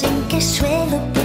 sin que suelo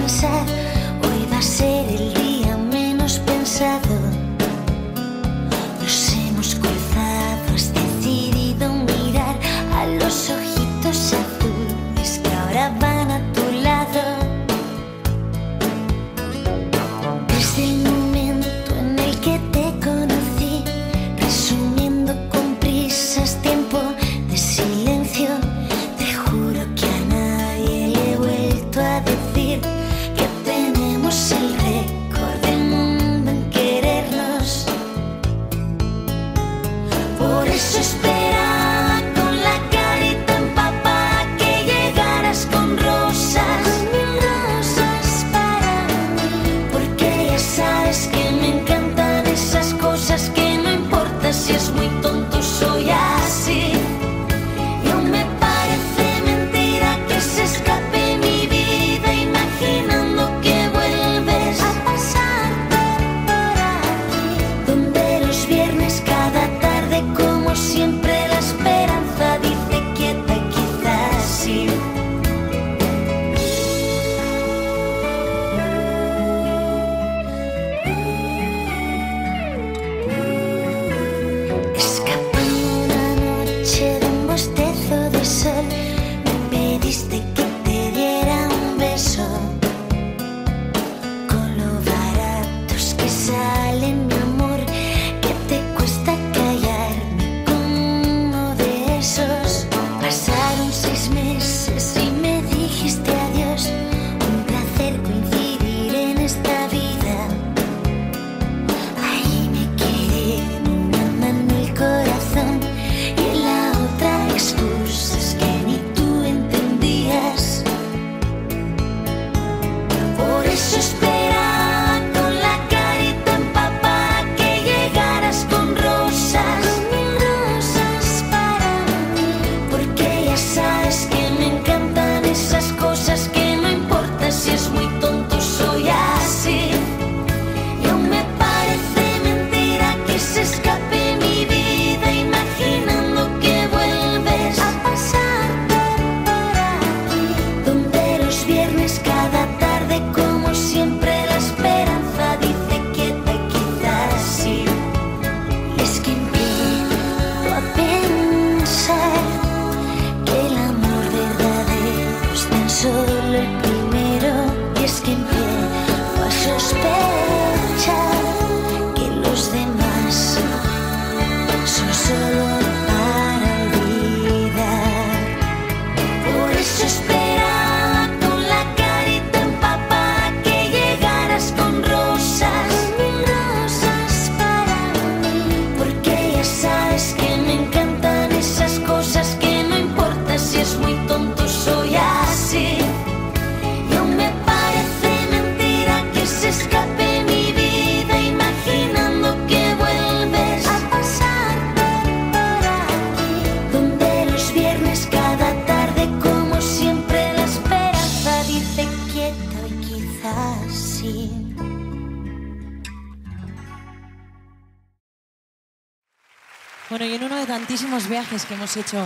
tantísimos viajes que hemos hecho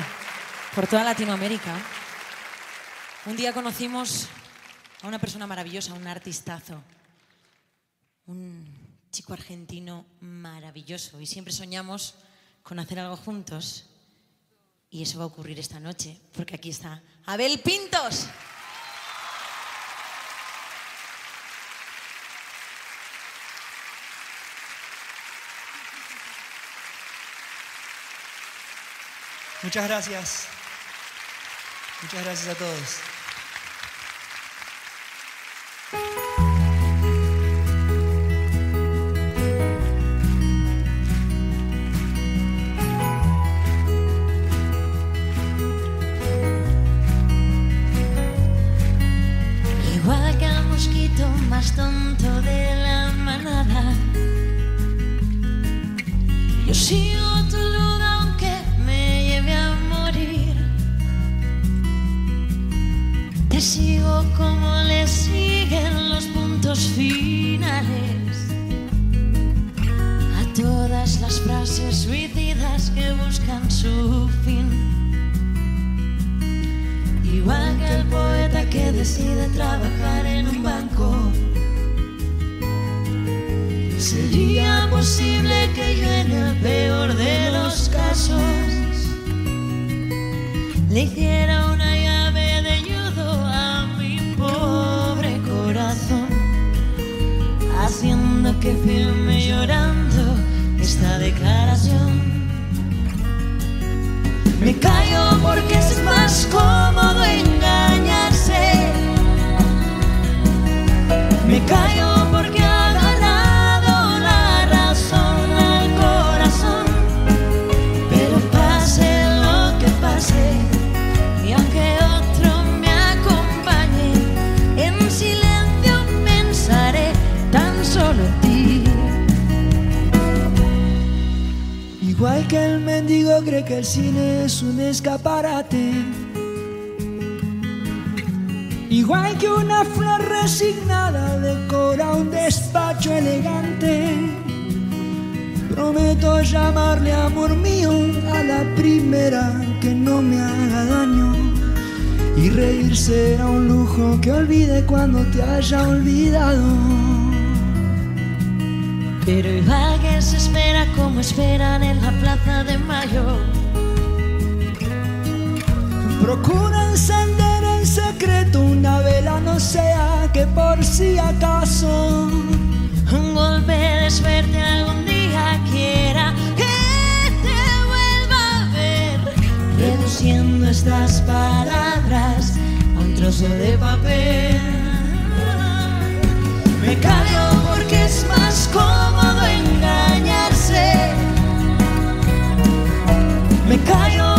por toda Latinoamérica, un día conocimos a una persona maravillosa, un artistazo, un chico argentino maravilloso. Y siempre soñamos con hacer algo juntos. Y eso va a ocurrir esta noche porque aquí está Abel Pintos. Muchas gracias. Muchas gracias a todos. Y reír será un lujo que olvide cuando te haya olvidado. Pero Ibagué se espera como esperan en la plaza de mayo. Procura encender en secreto una vela, no sea que por si acaso un golpe de suerte algún día quiera cosiendo estas palabras a un trozo de papel. Me callo porque es más cómodo engañarse. Me callo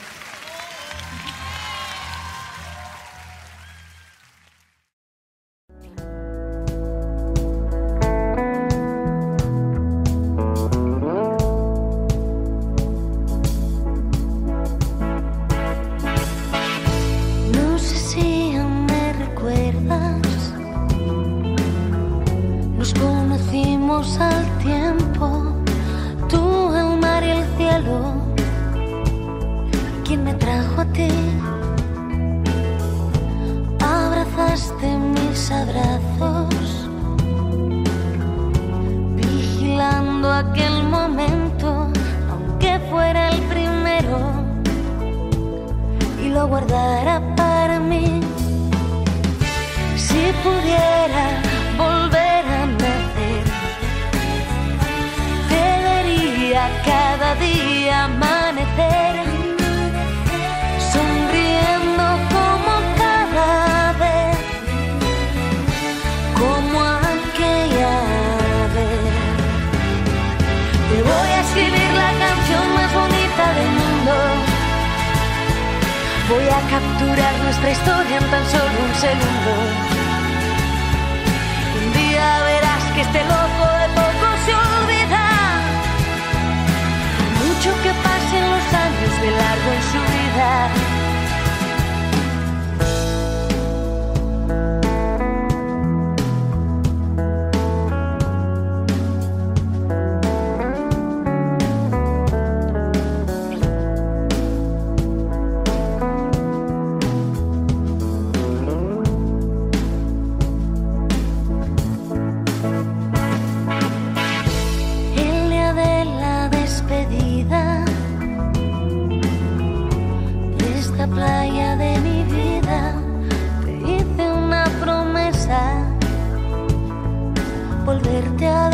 pertama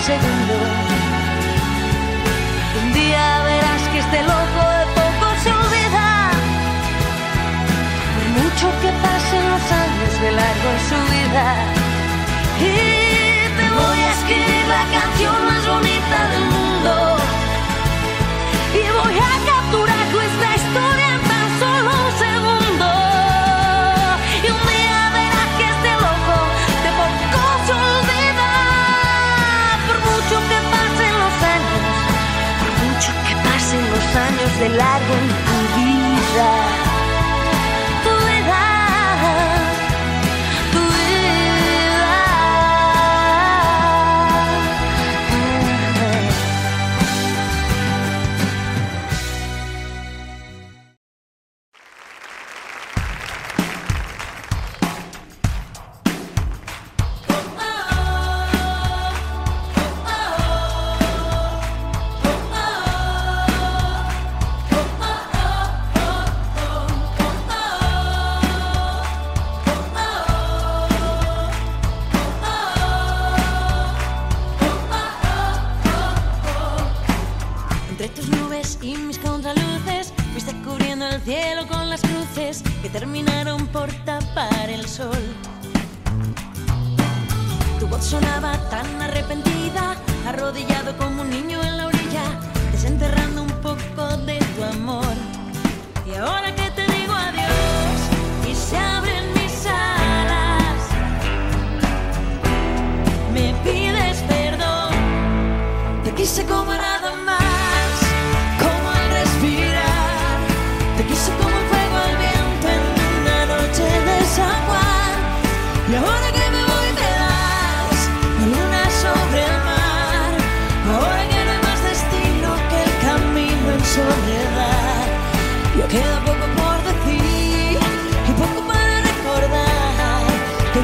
say de largo en tu vida. Tus nubes y mis contraluces, fuiste cubriendo el cielo con las cruces que terminaron por tapar el sol. Tu voz sonaba tan arrepentida, arrodillado como un niño en la orilla, desenterrando un poco de tu amor. Y ahora que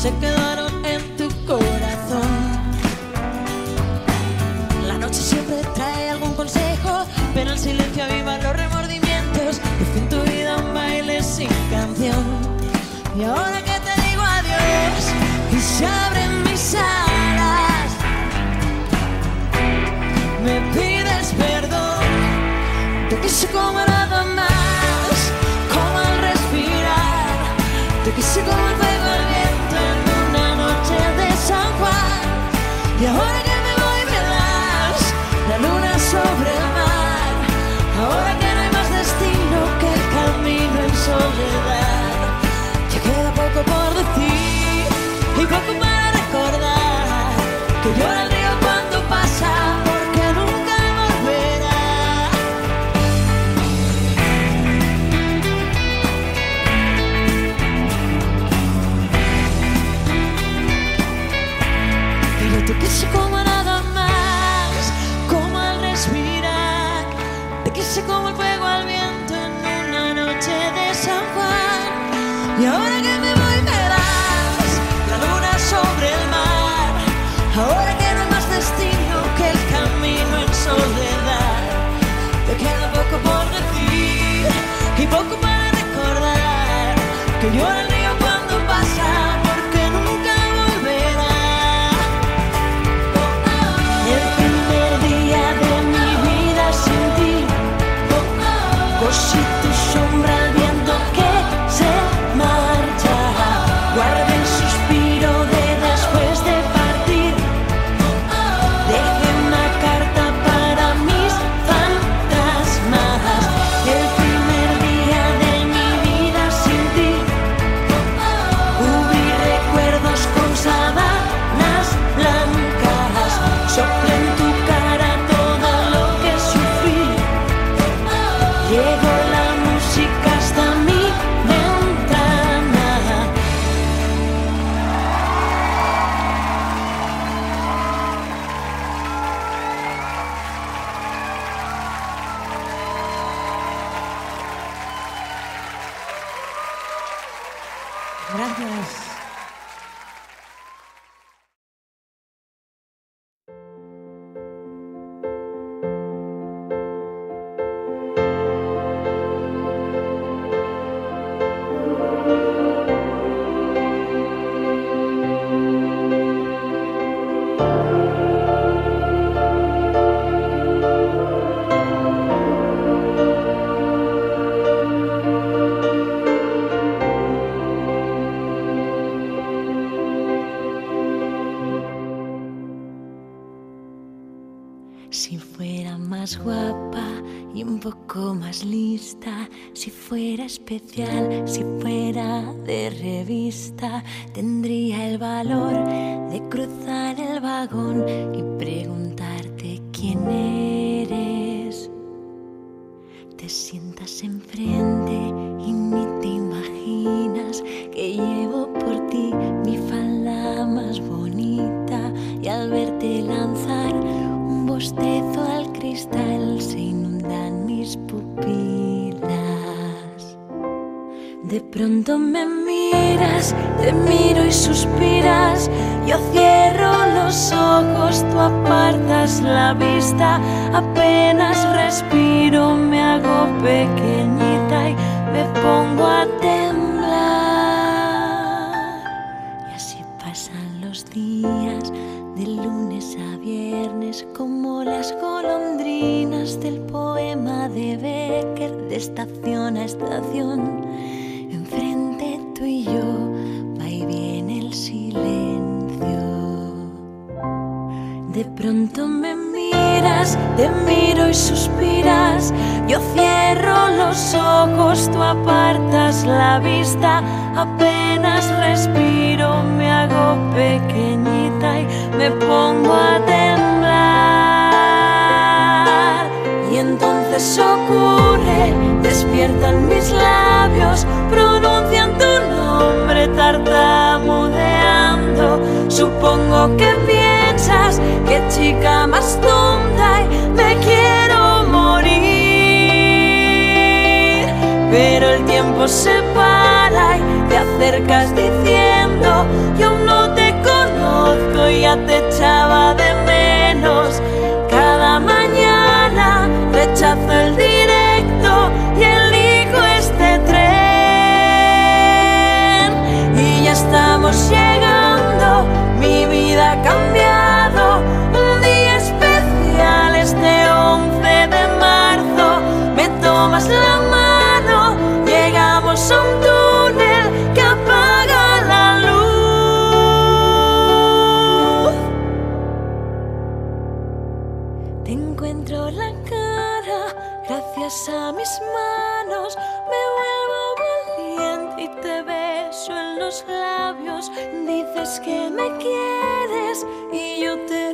se quedaron en tu corazón. La noche siempre trae algún consejo, pero el silencio aviva los remordimientos. Y en tu vida un baile sin canción. Y ahora que poco para recordar que yo fuera especial, si fuera de revista, tendría el valor de cruzar el vagón y preguntarte quién eres. De pronto me miras, te miro y suspiras. Yo cierro los ojos, tú apartas la vista. Apenas respiro, me hago pequeñita y me pongo a temblar. Y así pasan los días, de lunes a viernes, como las golondrinas del poema de Becker, de estación a estación. Pronto me miras, te miro y suspiras. Yo cierro los ojos, tú apartas la vista. Apenas respiro, me hago pequeñita y me pongo a temblar. Y entonces ocurre, despiertan mis labios, pronuncian tu nombre tartamudeando. Supongo que que chica más tonta y me quiero morir. Pero el tiempo se para y te acercas diciendo, yo no te conozco y ya te echaba de menos. Dices que me quieres y yo te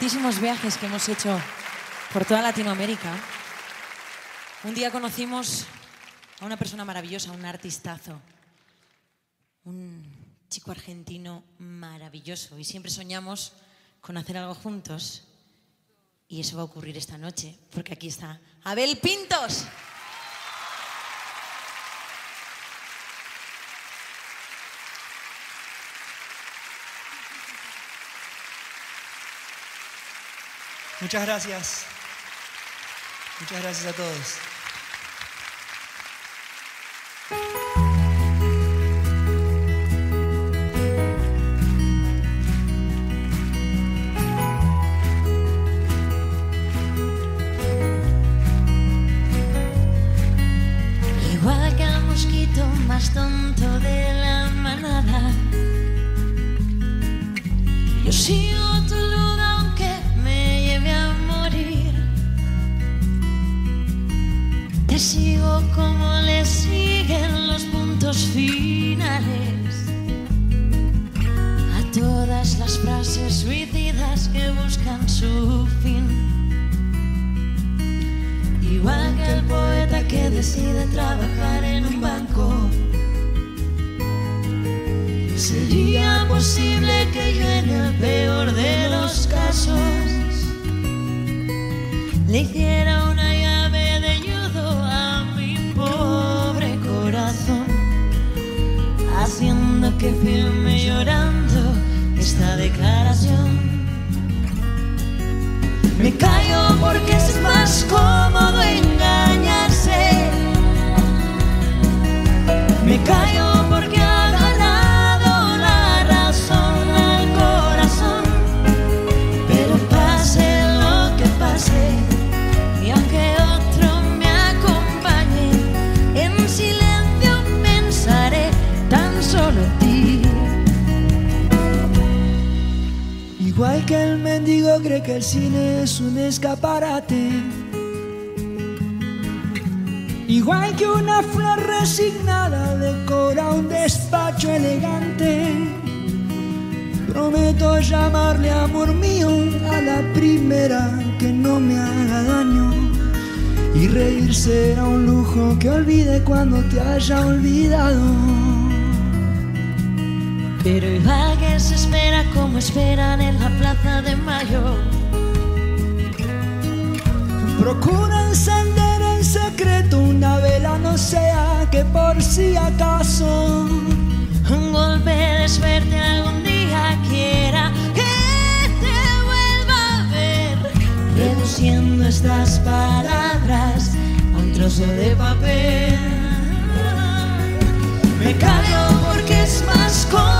tantísimos viajes que hemos hecho por toda Latinoamérica, un día conocimos a una persona maravillosa, un artistazo, un chico argentino maravilloso. Y siempre soñamos con hacer algo juntos. Y eso va a ocurrir esta noche, porque aquí está Abel Pintos. Muchas gracias. Muchas gracias a todos. Igual que el mosquito más tonto de la manada. Yo sigo Te sigo como le siguen los puntos finales a todas las frases suicidas que buscan su fin. Igual que el poeta que decide trabajar en un banco. Sería posible que yo en el peor de los casos le hiciera que firme llorando esta declaración. Me callo porque es más cómodo engañarse. Me callo Igual que el mendigo cree que el cine es un escaparate. Igual que una flor resignada decora un despacho elegante. Prometo llamarle amor mío a la primera que no me haga daño. Y reír será un lujo que olvide cuando te haya olvidado. Pero que se espera como esperan en la plaza de mayo. Procura encender en secreto una vela, no sea que por si acaso Un golpe de suerte algún día quiera que te vuelva a ver. Reduciendo estas palabras a un trozo de papel. Me callo porque es más cómodo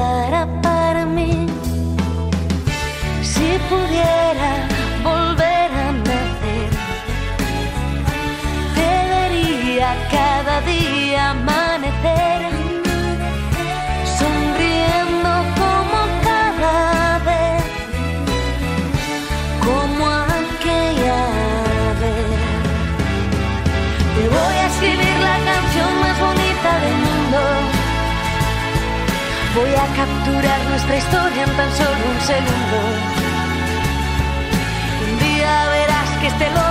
that I nuestra historia en tan solo un segundo. Un día verás que este lo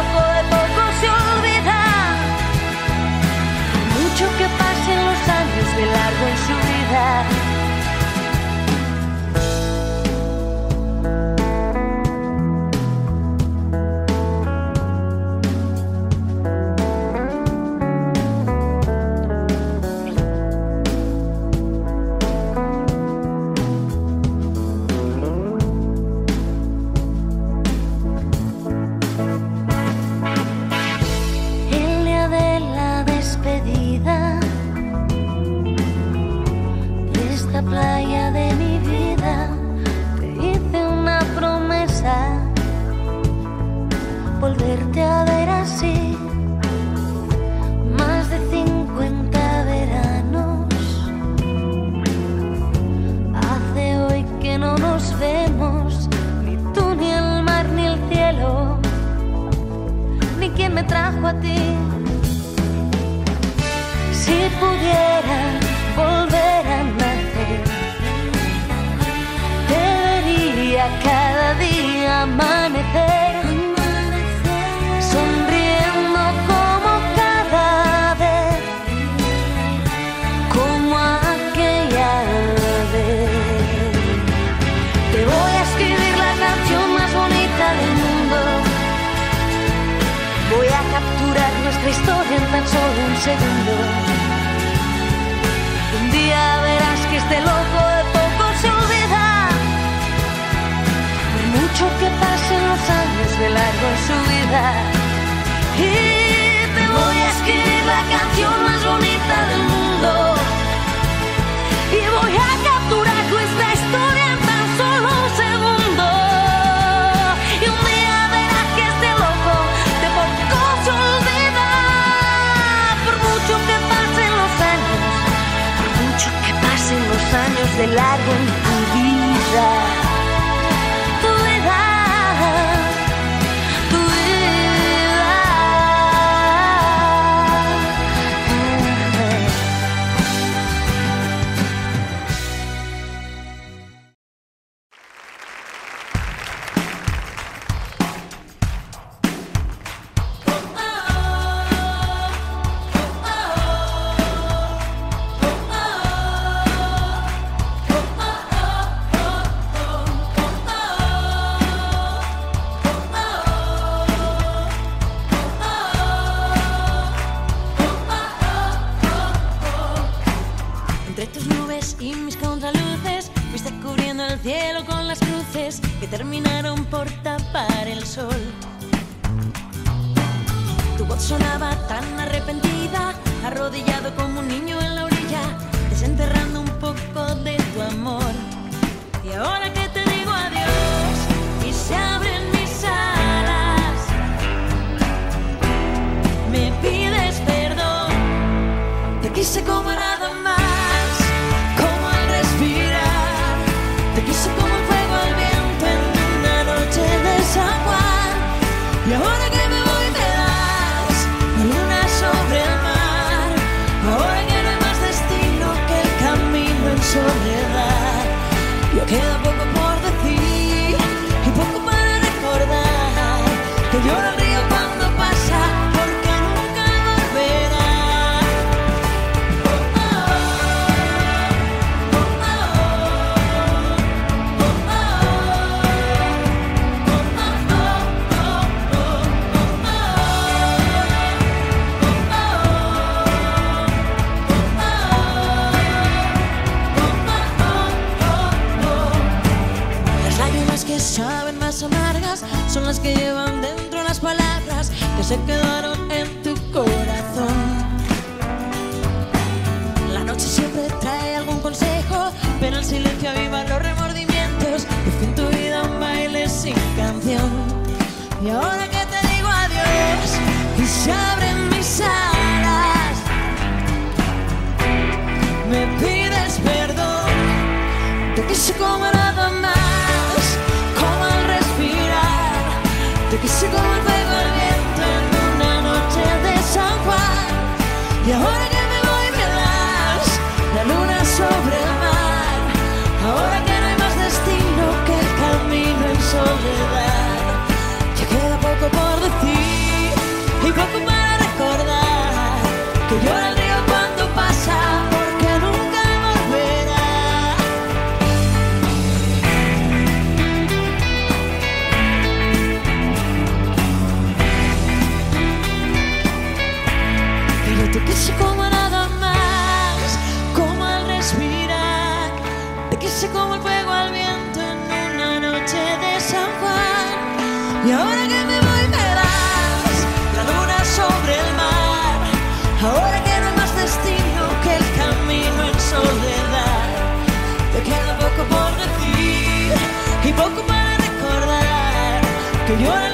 nuestra historia en tan solo un segundo. Un día verás que este loco de poco se olvida. Por mucho que pasen los años de largo en su vida. Y te voy a escribir la canción más bonita del mundo. Y voy a de largo en tu vida. que yo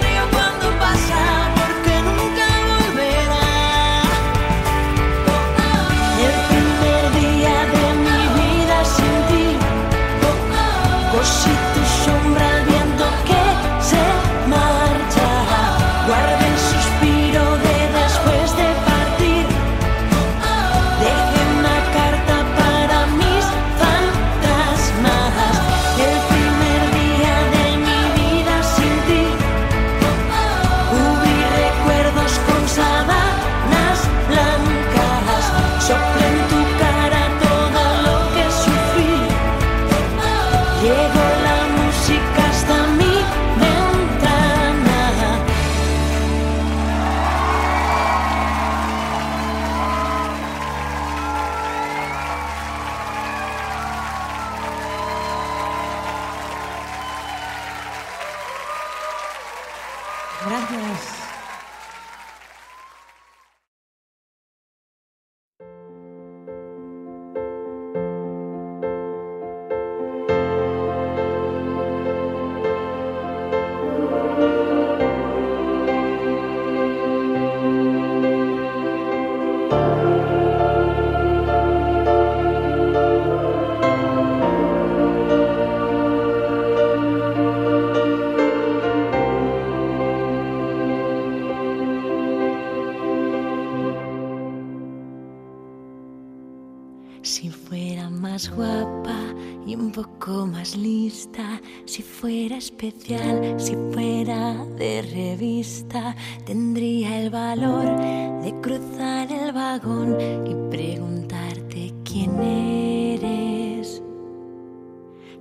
si fuera de revista. Tendría el valor de cruzar el vagón y preguntarte quién eres.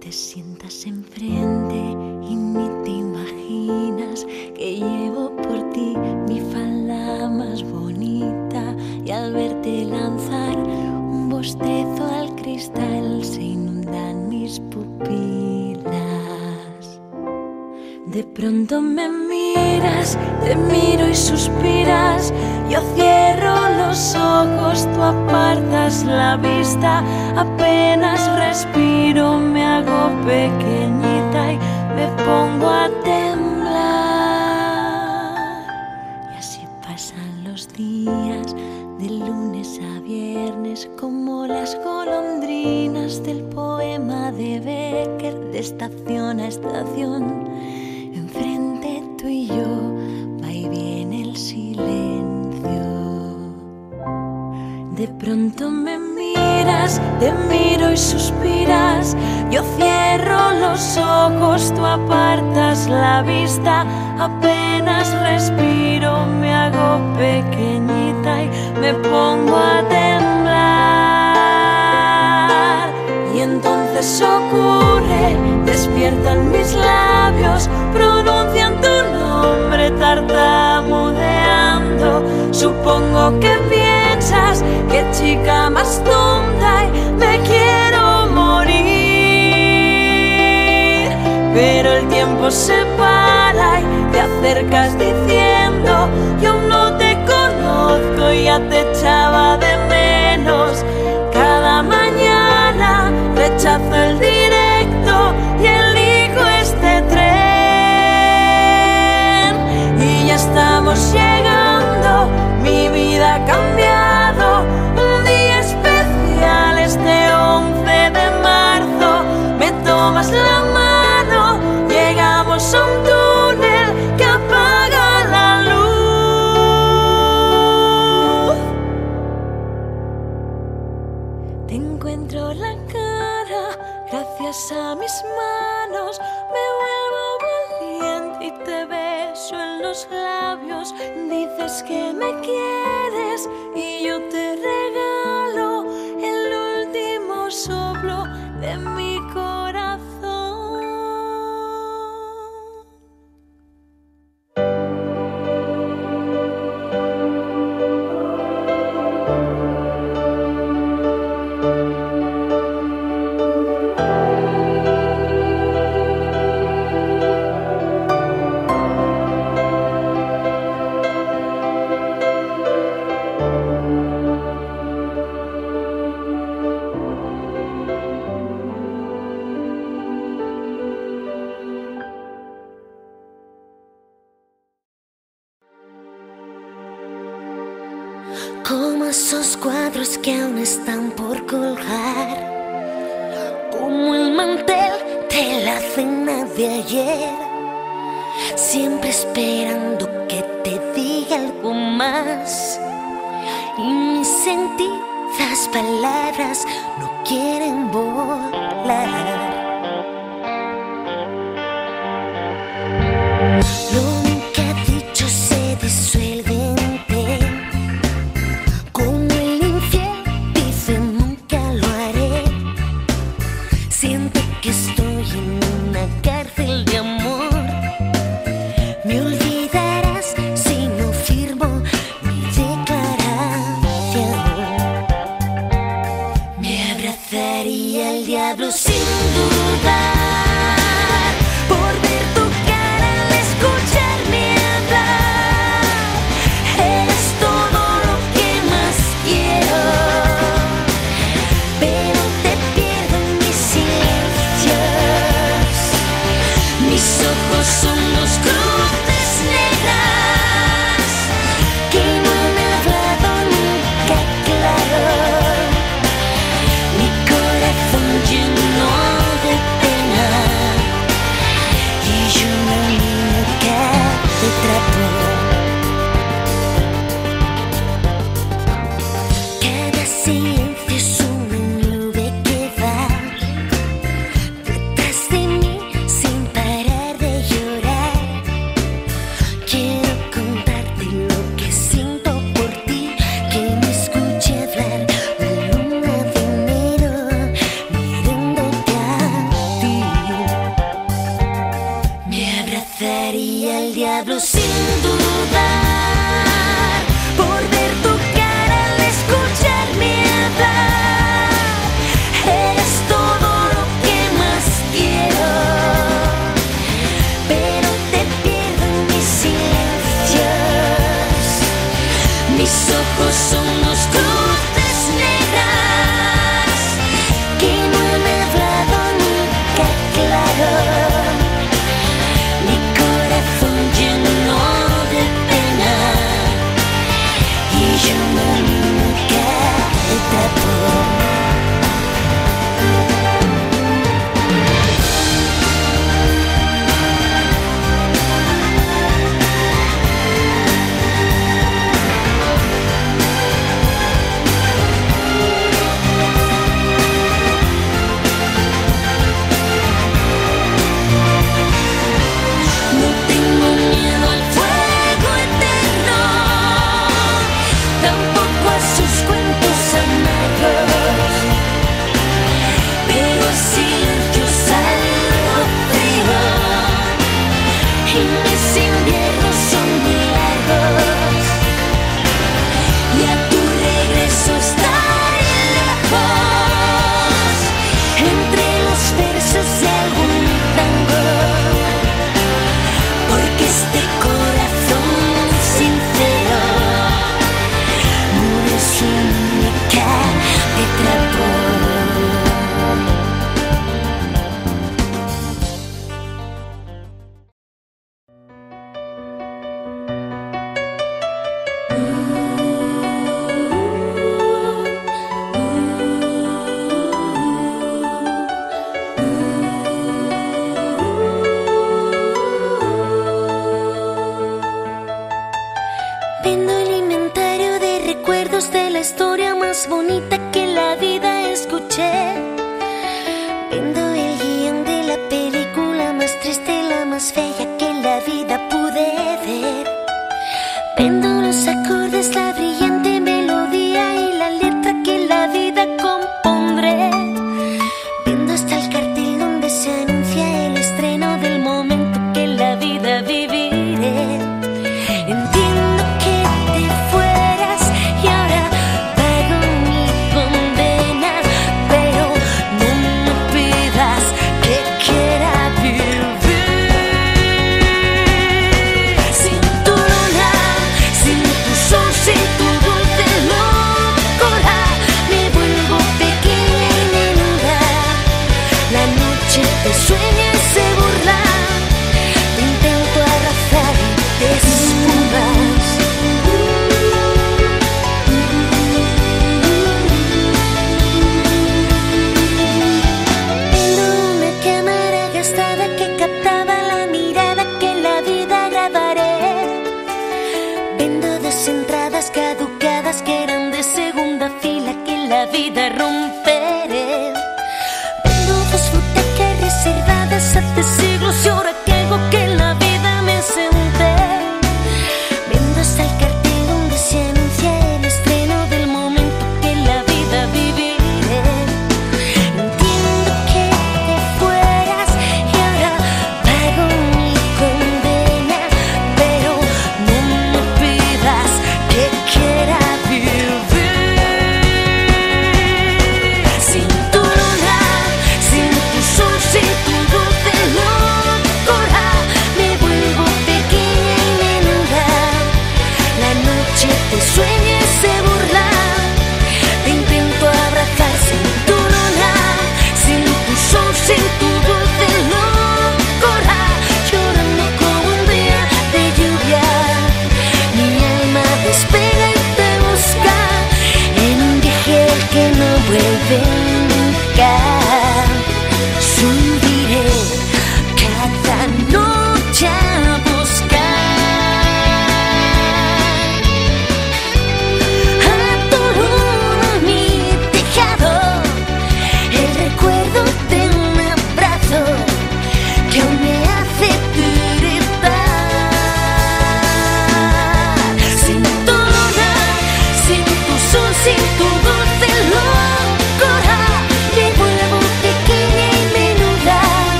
Te sientas enfrente y pronto me miras, te miro y suspiras. Yo cierro los ojos, tú apartas la vista. Apenas respiro, me hago pequeñita y me pongo a temblar. Y así pasan los días, de lunes a viernes, como las golondrinas del poema de Becker, de estación a estación Te miro y suspiras, yo cierro los ojos, tú apartas la vista, apenas respiro, me hago pequeñita y me pongo a temblar. Y entonces ocurre, despiertan mis labios, pronuncian tu nombre tartamudeando, supongo que piensas que chica más tú Pero el tiempo se para y te acercas diciendo, yo no te conozco y ya te echaba de